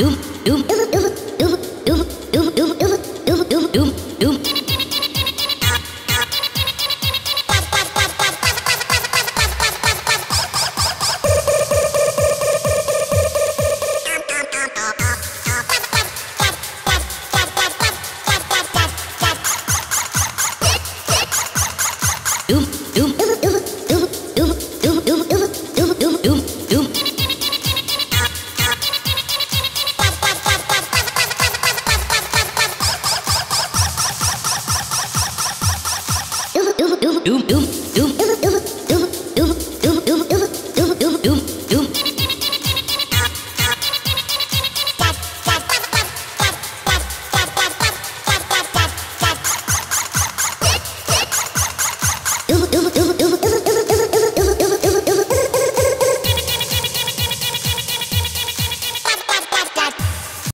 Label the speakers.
Speaker 1: Doom. doom doom doom doom